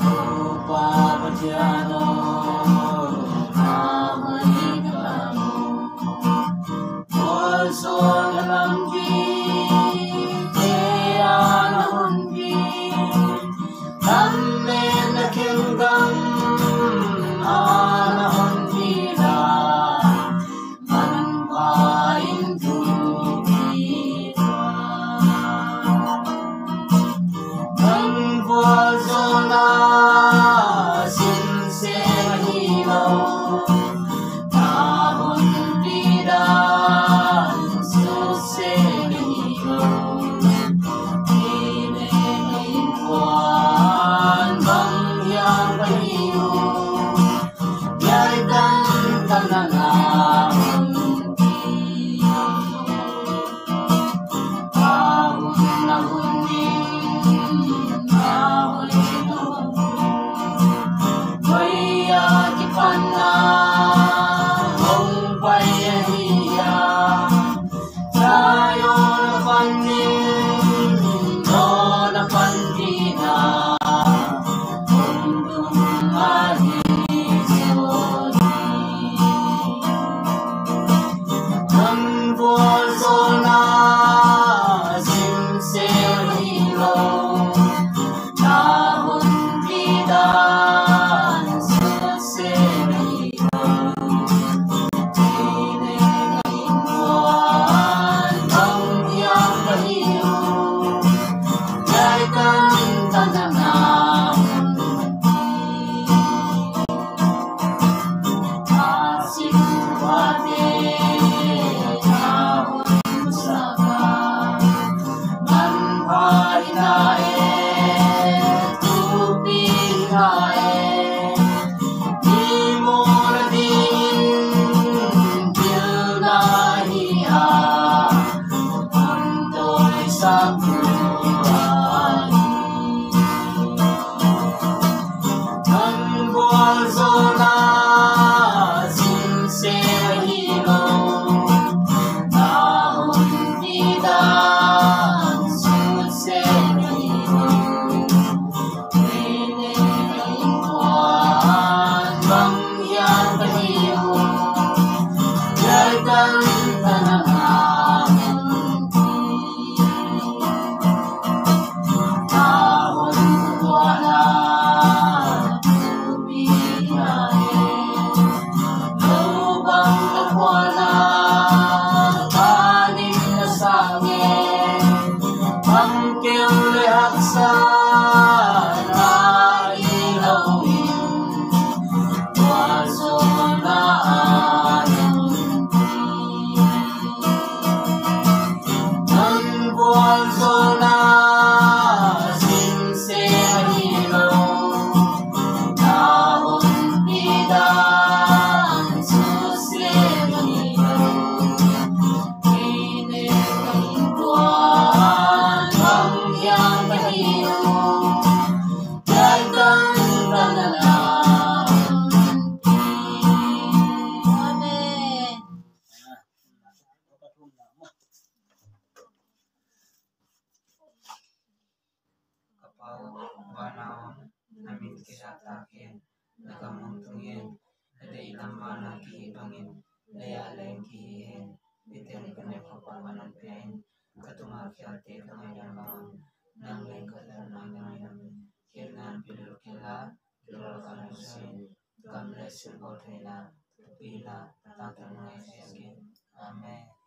Rupa berjalan also stop. तुये reikambana kihi pangin leya leng kihi hen biten kene kopal manan pein katuma kyal te kamai dan bangun nang leng kadar nang nang nang kirnan pilur kila pilur kanan sen kamle sirgot hela pila tatan ngai sen amen